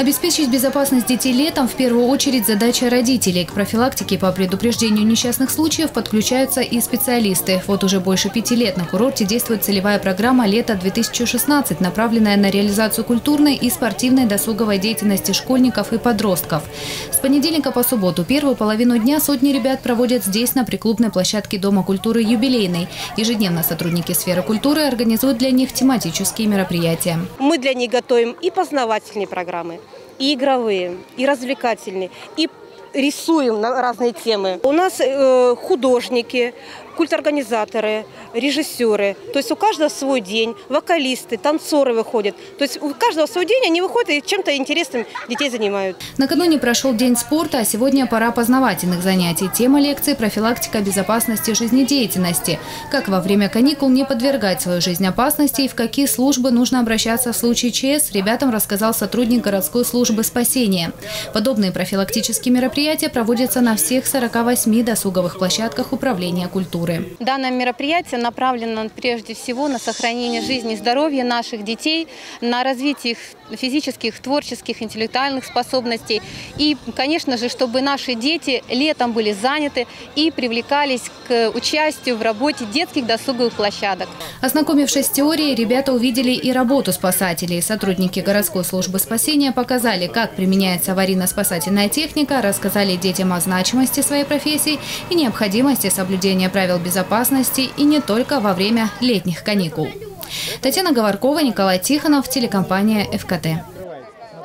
Обеспечить безопасность детей летом в первую очередь задача родителей. К профилактике по предупреждению несчастных случаев подключаются и специалисты. Вот уже больше пяти лет на курорте действует целевая программа «Лето-2016», направленная на реализацию культурной и спортивной досуговой деятельности школьников и подростков. С понедельника по субботу первую половину дня сотни ребят проводят здесь, на приклубной площадке Дома культуры «Юбилейный». Ежедневно сотрудники сферы культуры организуют для них тематические мероприятия. Мы для них готовим и познавательные программы, и игровые, и развлекательные, и рисуем на разные темы. У нас э, художники, культорганизаторы, режиссеры. То есть у каждого свой день, вокалисты, танцоры выходят. То есть у каждого свой день, они выходят и чем-то интересным детей занимают. Накануне прошел День спорта, а сегодня пора познавательных занятий. Тема лекции – профилактика безопасности жизнедеятельности. Как во время каникул не подвергать свою жизнь опасности и в какие службы нужно обращаться в случае ЧС, ребятам рассказал сотрудник городской службы спасения. Подобные профилактические мероприятия проводятся на всех 48 досуговых площадках управления культуры. Данное мероприятие направлено прежде всего на сохранение жизни и здоровья наших детей, на развитие их физических, творческих, интеллектуальных способностей. И, конечно же, чтобы наши дети летом были заняты и привлекались к участию в работе детских досуговых площадок. Ознакомившись с теорией, ребята увидели и работу спасателей. Сотрудники городской службы спасения показали, как применяется аварийно-спасательная техника, рассказали детям о значимости своей профессии и необходимости соблюдения правил безопасности и не только во время летних каникул. Татьяна Говоркова, Николай Тихонов, телекомпания «ФКТ».